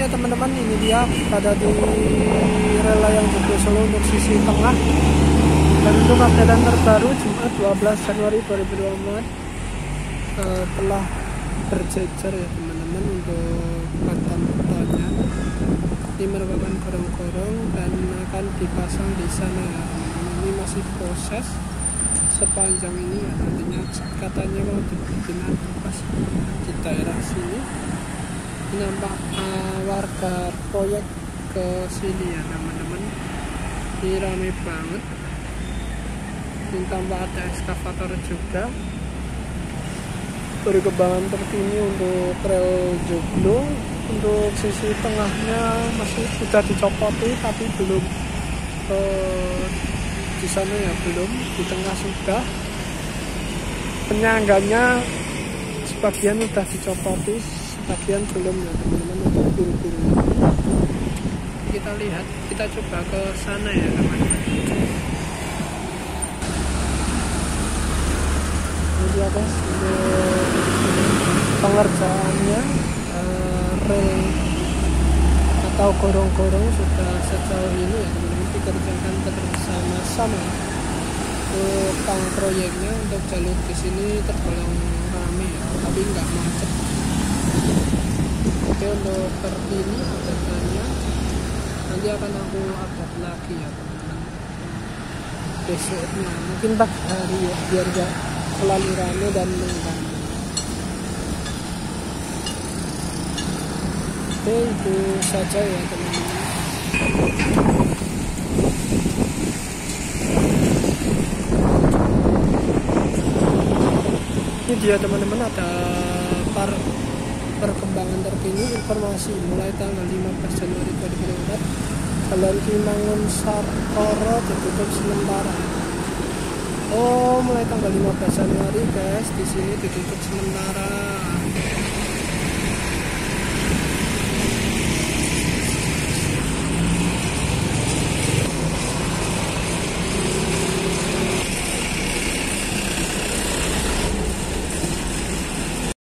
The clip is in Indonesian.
ya teman-teman ini dia. Pada di rel layang Jogja Solo untuk sisi tengah. Dan untuk update terbaru Jumat 12 Januari 2024 uh, eh, telah berjejer ya teman-teman untuk kota-kotanya ini merupakan gorong-gorong dan akan dipasang di sana. Ya ini masih proses. Sepanjang ini ya nantinya katanya mau dibikin pas di daerah sini nampak uh, warga proyek ke sini ya teman-teman. Ini rame banget. Ini tambah ada ekskavator juga. Perkembangan terkini untuk rel joglo. Untuk sisi tengahnya masih sudah dicopoti tapi belum eh, di sana ya belum di tengah sudah. Penyangganya sebagian sudah dicopoti sebagian belum ya teman-teman untuk kita lihat kita coba ke sana ya teman-teman. Dia guys pengerjaannya uh, rel atau gorong-gorong sudah sejauh ini ya teman-teman. Dikerjakan bersama-sama. Untuk proyeknya untuk jalur di sini tergolong ramai ya tapi nggak macet oke untuk terpilih update nanti akan aku update lagi ya teman-teman. Besoknya mungkin pagi hari ya biar gak selalu rame dan mengganggu oke itu saja ya teman-teman. Ini dia teman-teman ada par perkembangan terkini informasi mulai tanggal 15 Januari 2024 Jalan Kimangun Sarkoro ditutup sementara. Oh mulai tanggal 15 Januari guys. Di sini ditutup sementara